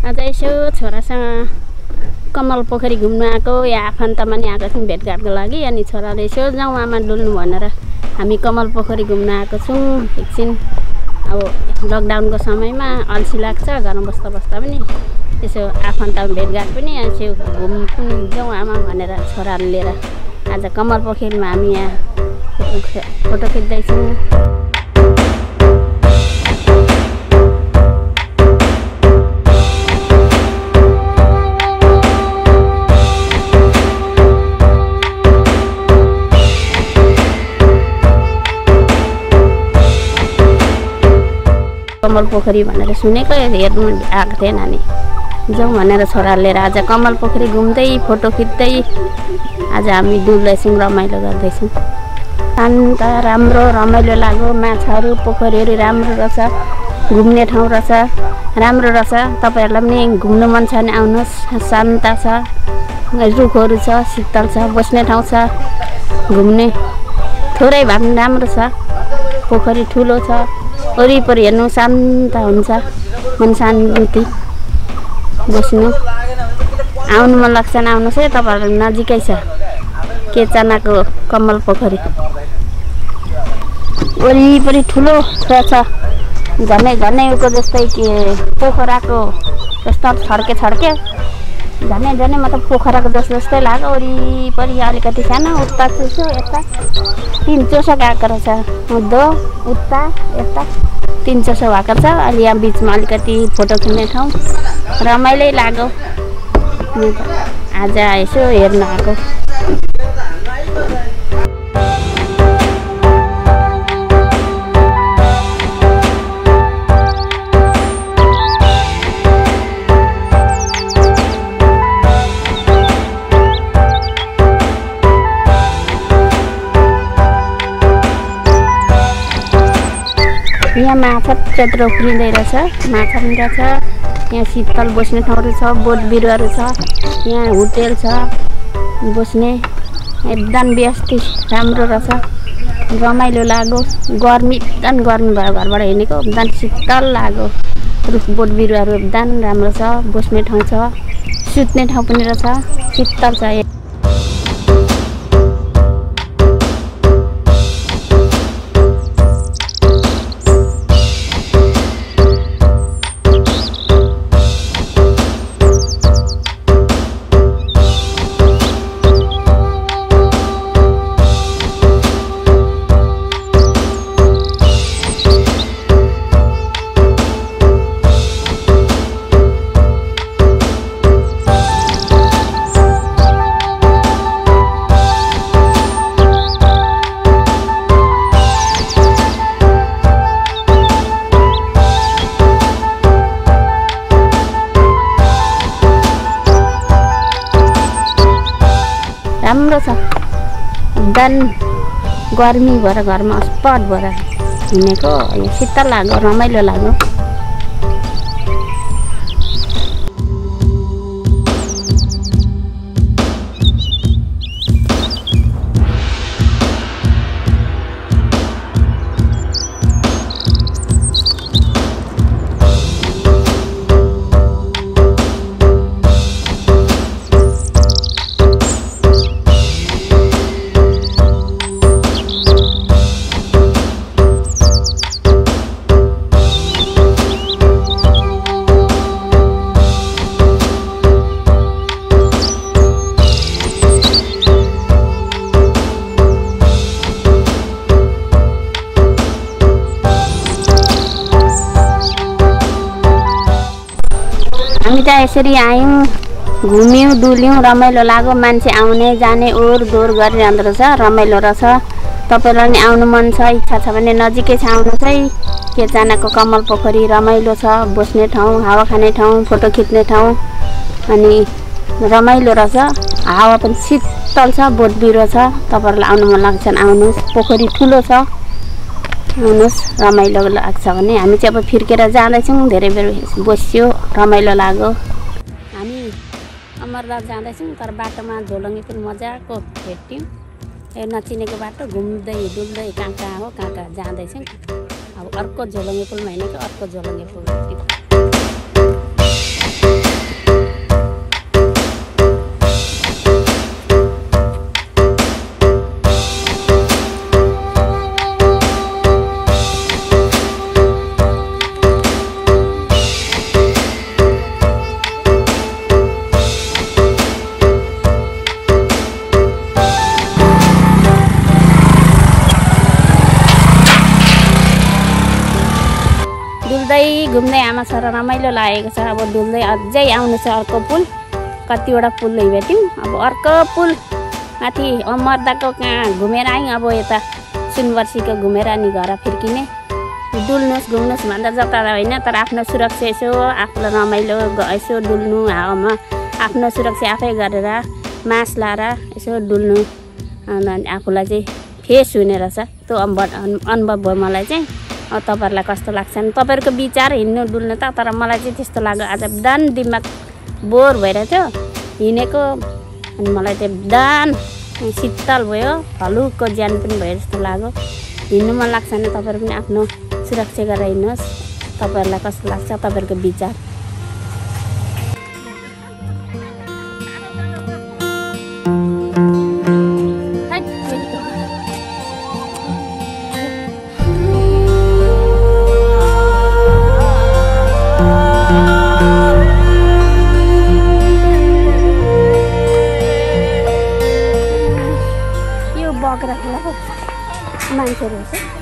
आज यसो छोरासँग कमल पोखरी घुम्नु आएको या आफन्तमा नि आएको छौँ भेटघाटको लागि अनि छोराले यसो जाउँ आमा डुल्नु भनेर हामी कमल पोखरी घुम्न आएको छौँ। एकछिन अब लकडाउनको समयमा अल्छी लाग्छ घरमा बस्दा बस्दा पनि यसो आफन्तमा भेटघाट पनि यसो घुम पनि जाउँ आमा भनेर छोराले लिएर आज कमल पोखरीमा हामी यहाँ फोटो खिच्दैछौँ कमल पोखरी भनेर सुनेको हेर्नु आएको थिएँ नानी। जाउँ भनेर लिएर आज कमल पोखरी घुम्दै फोटो खिच्दै आज हामी डुल्दैछौँ रमाइलो गर्दैछौँ। शान्त राम्रो रमाइलो लाग्यो। माछाहरू पोखरीहरू राम्रो रहेछ घुम्ने ठाउँ रहेछ राम्रो रहेछ। तपाईँहरूलाई पनि घुम्नु मन छ भने आउनुहोस्। शान्त छ रुखहरू छ शीतल छ बस्ने ठाउँ छ घुम्ने। थोरै भए पनि राम्रो छ। पोखरी ठुलो छ। वरिपरि हेर्नु शान्त हुन्छ। मन शान्ति बस्नु। आउनु मन लाग्छ आउनुहोस् है तपाईँहरू नजिकै छ। केचानाको कमल पोखरी। वरिपरि ठुलो छ झन्डै झन्डै उको जस्तै के पोखराको जस्तो छड्के छड्के झन्डै झन्डै मतलब पोखराको जस्तो जस्तै लाग्यो। वरिपरि अलिकति सानो उता चुसो यता तिन चोसो गएको रहेछ उँधो उता यता तिन चोसो भएको छ। अलि यहाँ बिचमा अलिकति फोटो खिच्ने ठाउँ। रमाइलो लाग्यो। आज यसो हेर्न आएको। त्यत्रो उफ्रिँदै रहेछ माछा पनि रहेछ यहाँ शीतल बस्ने ठाउँहरू छ बोट बिरुवाहरू छ यहाँ होटेल छ बस्ने एकदम व्यवस्थित राम्रो रहेछ। रमाइलो लाग्यो गर्मी एकदम गर्मी भयो घरबाट हिँडेको एकदम शीतल लाग्यो। रुख बोट बिरुवाहरू एकदम राम्रो छ बस्ने ठाउँ छ सुत्ने ठाउँ पनि रहेछ शीतल छ। गर्मी भएर घरमा अस्पट भएर हिँडेको। शीतल लाग्यो रमाइलो लाग्यो। यसरी आयौँ घुम्यौँ डुल्यौँ रमाइलो लाग्यो। मान्छे आउने जाने ओहोर दोहोर गरिरहँदो रहेछ रमाइलो रहेछ। तपाईँलाई पनि आउनु मन छ इच्छा छ भने नजिकै छ आउनु चाहिँ केचानाको कमल पोखरी रमाइलो छ बस्ने ठाउँ हावा खाने ठाउँ फोटो खिच्ने ठाउँ। अनि रमाइलो रहेछ हावा पनि शीतल छ बोट बिरुवा छ। तपाईँहरूलाई आउनु मन लाग्छ आउनुहोस्। पोखरी ठुलो छ आउनुहोस्। रमाइलो लाग्छ भने हामी चाहिँ अब फिर्केर जाँदैछौँ धेरै बेर बस्यो रमाइलो लाग्यो। अमरनाथ जाँदैछौँ तर बाटोमा झोलङ्गी पनि मजाको भेट्यौँ। ए नचिनेको बाटो घुम्दै डुल्दै कहाँ कहाँ हो कहाँ कहाँ जाँदैछौँ। अब अर्को झोलङ्गे पुलमा हिँडेको अर्को झोलङ्गे पुल। डुल्दै घुम्दै आमा छोरा रमाइलो लागेको छ। अब डुल्दै अझै आउनु छ अर्को पुल। कतिवटा पुल भेट्यौँ। अब अर्को पुल। माथि अमर्दाको कहाँ घुमेर आयौँ। अब यता सुनवर्सीको घुमेर अनि घर फिर्किने। डुल्नुहोस् घुम्नुहोस् भन्दा जता होइन तर आफ्नो सुरक्षा यसो आफूलाई रमाइलो यसो डुल्नु हावामा आफ्नो सुरक्षा आफै गरेर मास्क लाएर यसो डुल्नु। अनि आफूलाई चाहिँ फ्रेस हुने रहेछ। त्यो अनुभव अनुभव भयो मलाई चाहिँ। तपाईँहरूलाई कस्तो लाग्छ तपाईँहरूको विचार हिँड्नु डुल्नु त तर मलाई चाहिँ त्यस्तो लाग्यो आज बिहान दिमाग बोर भइरहेको थियो हिँडेको अनि मलाई त्यो बिहान शीतल भयो हलुको ज्यान पनि भयो जस्तो लाग्यो। हिँड्नु मन लाग्छ भने तपाईँहरू पनि आफ्नो सुरक्षा गरेर हिँड्नुहोस्। तपाईँहरूलाई कस्तो लाग्छ? तपाईँहरूको विचार। मान्छेहरू छ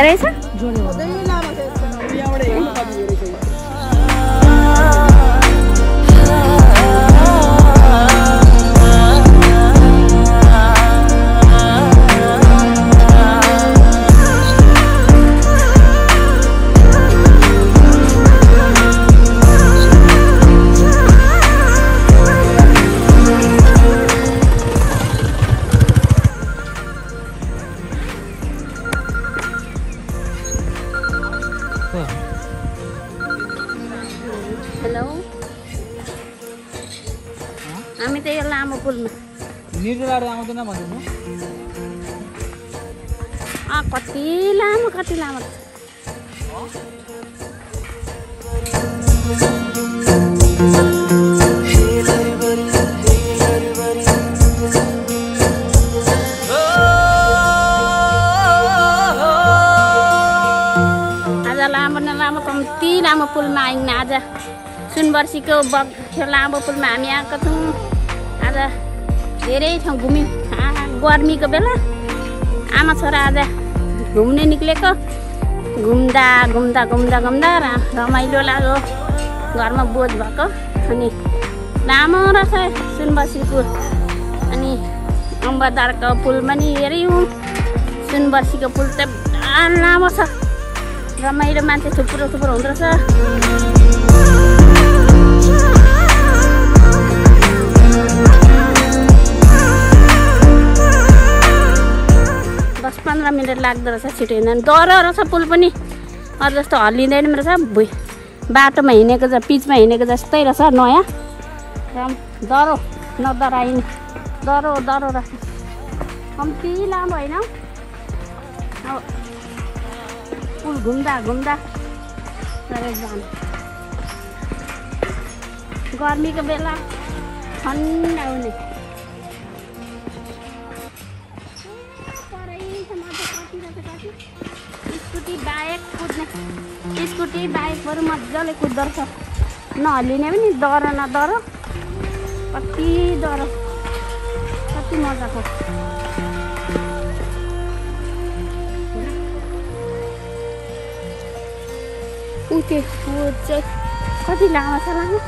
यहाँ अझै धेरै हामी त यो लामो पुलमा निर्जलाहरू आउँदैन भन्नु अँ कति लामो कति लामो? आज लामो न लामो कम्ती लामो पुलमा आयौँ आज। सुनवर्सीको बग लामो पुलमा हामी आएको छौँ। आज धेरै ठाउँ घुम्यौँ। गर्मीको बेला आमा छोरा आज घुम्ने निक्लेको। घुम्दा घुम्दा घुम्दा घुम्दा रमाइलो लाग्यो। घरमा बोझ भएको। अनि लामो रहेछ सुनबसी पुल अनि अम्बरदारको पुल पनि हेऱ्यौँ। सुनबर्सीको पुल त लामो छ। रमाइलो मान्छे थुप्रो थुप्रो हुँदो रहेछ। मिनट लाग्दो रहेछ छिटो हिँड्दा डह्रो रहेछ पुल पनि। अरू जस्तो हल्लिँदैन रहेछ भुइँ बाटोमा हिँडेको ज पिचमा हिँडेको जस्तै रहेछ नयाँ। र डह्रो नडराइने। डह्रो डह्रो रहेछ। कम्ती लामो होइन। अब पुल घुम्दा घुम्दा गर्मीको बेला ठन्डा हुने। स्कुटी बाइक कुद्ने स्कुटी बाइकहरू मजाले कुद्दो रहेछ नहल्लिने पनि डर न डर। कति डर। कति मजाको ऊ कति लामो छ लामो?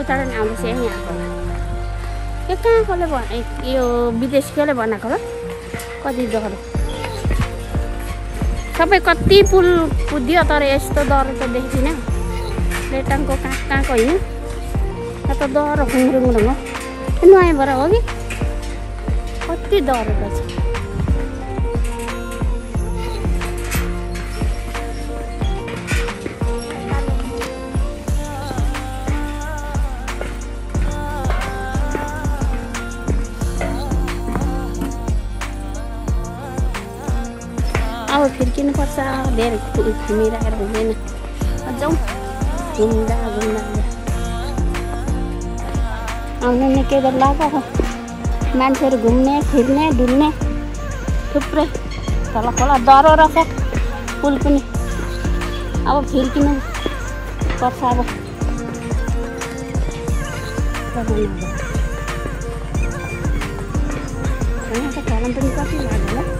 उताबाट नि आउँदैछ यहीँ आएको। होला यो कहाँकोले भने यो विदेशीकोले बनाएको होला? कति डर। सबै कति पुल कुद्यो तर यस्तो डर त देख्दिनँ। लेटाङको कहाँ कहाँको होइन। त डर खुङरुङ हो हो कि? कति डर रहेछ। अब फिर्किनुपर्छ धेरै घुमिरहेर हुँदैन जाउँ घुम्दा घुम्दा आउनु निकै बेर लाग्यो मान्छेहरू घुम्ने फिर्ने डुल्ने थुप्रै तल खोला डह्रो रहेछ पुल पनि अब फिर्किनु पर्छ अब चलन पनि कति लाग्यो होला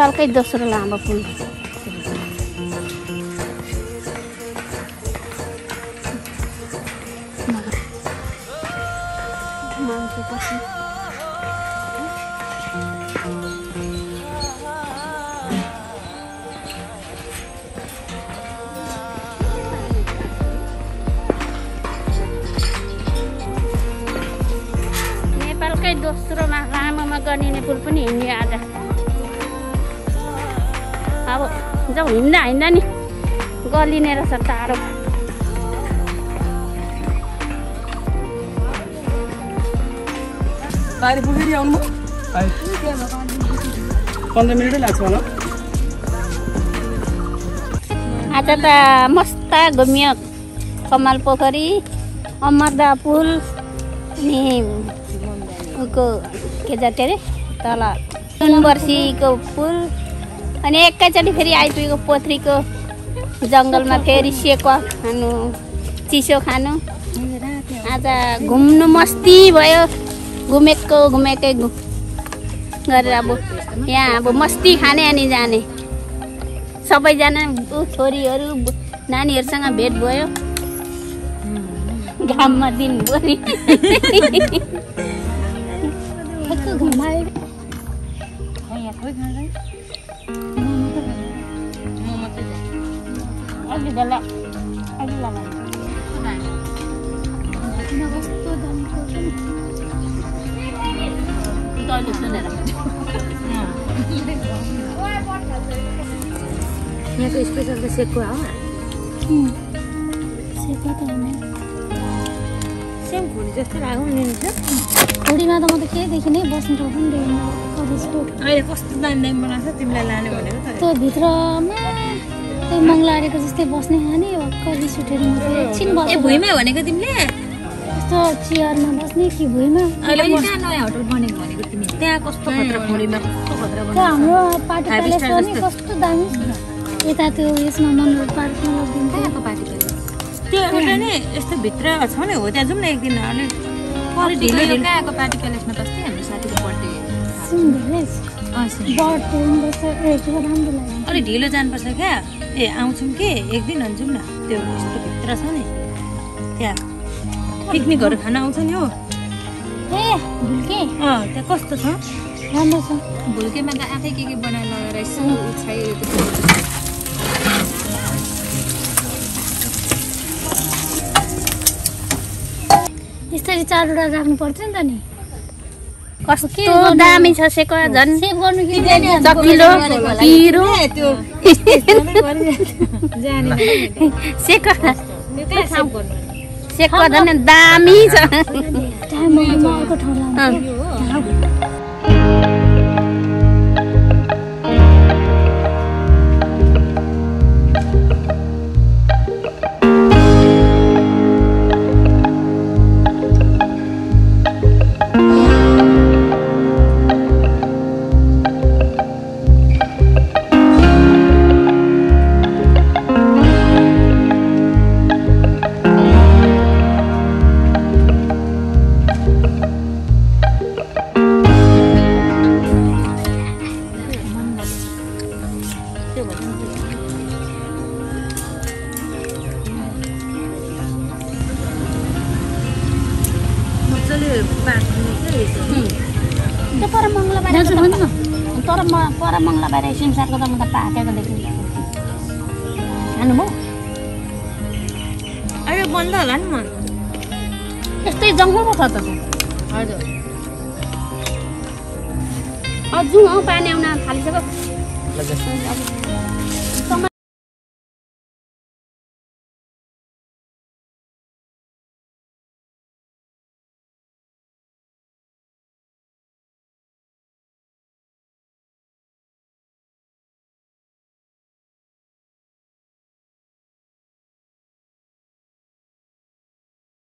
नेपालकै दोस्रो लामो पुल दोस्रोमा लामोमा गनिने पुल पनि हिँड्यो आज अब जाउँ हिँड्दा हिँड्दा नि गलिने रहेछ टाढो। पन्ध्र मिनटै लाग्छ होला। आज त मस्त घुम्यो। कमल पोखरी अमरदा पुल अनि उको के जाति अरे? तल सुनवर्सीको पुल। अनि एकैचोटि फेरि आइपुगेको पोथ्रीको जङ्गलमा फेरि सेकुवा खानु चिसो खानु। आज घुम्नु मस्ती भयो। घुमेको घुमेकै घु गरेर अब यहाँ अब मस्ती खाने अनि जाने। सबैजना ऊ छोरीहरू नानीहरूसँग भेट भयो। घाममा दिनभरि अलि बेला अलि यहाँको स्पेसल त सेकुवा हो सेम खुडी जस्तो लाग्यो नि होडीमा त म त केहीदेखि नै बस्नु सक्छु नि अहिले कस्तो दामी दामी बनाएको छ तिमीलाई लाने भनेको त। त्यो भित्रमा त्यो मङ्गलारेको जस्तै बस्ने खाने रिस उठेर एकछिन भुइँमा भनेको तिमीले? यस्तो चियरमा बस्ने कि भुइँमा? अहिले पनि कहाँ नयाँ होटल बनेको भनेको तिमी। त्यहाँ कस्तो खतरा खुडीमा कस्तो खतरा त्यो बनाएको हाम्रो पार्टी प्यालेस पनि। कस्तो दामी छ। यता त्यो यसमा मनोहर पार्कमा पार्टी त्यो? एउटा नि यस्तो भित्र छ नि हो त्यहाँ जाउँ न एक दिन अलिक ढिलो कहाँको पार्टी प्यालेसमा अस्ति हाम्रो अलिक ढिलो जानुपर्छ क्या। ए आउँछौँ कि? एक दिन जाउँ न। त्यो यस्तो भित्र छ नि। त्यहाँ पिकनिकहरू खान आउँछ नि हो। ए भुल्के। अँ त्यहाँ कस्तो छ? राम्रो छ। भुल्केमा त आफै के के बनाएर लगाएर यसो यसरी चारवटा राख्नु पर्छ नि त नि। कस्तो दामी छ सेकुवा झन् चकिलो पिरो। गर्नु। सेकुवा झन् दामी छ। बाहिर सिमसारको त म त पाकेको देखि खानुभयो अहिले बन्द होला नि म त्यस्तै जङ्गल पो छ त हजुर अझ जाउँ हौ पानी आउन थालिसक्यो।